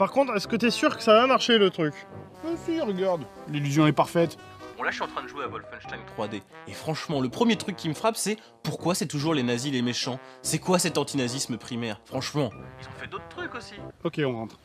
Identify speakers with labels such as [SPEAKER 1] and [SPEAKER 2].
[SPEAKER 1] Par contre, est-ce que t'es sûr que ça va marcher le truc
[SPEAKER 2] Ah si, regarde, l'illusion est parfaite.
[SPEAKER 3] Bon là je suis en train de jouer à Wolfenstein 3D. Et franchement, le premier truc qui me frappe c'est pourquoi c'est toujours les nazis les méchants? C'est quoi cet antinazisme primaire? Franchement, ils ont fait d'autres trucs aussi.
[SPEAKER 2] Ok, on rentre.